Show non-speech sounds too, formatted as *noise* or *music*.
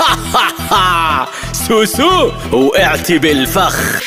*laughs* سوسو وقعتي بالفخ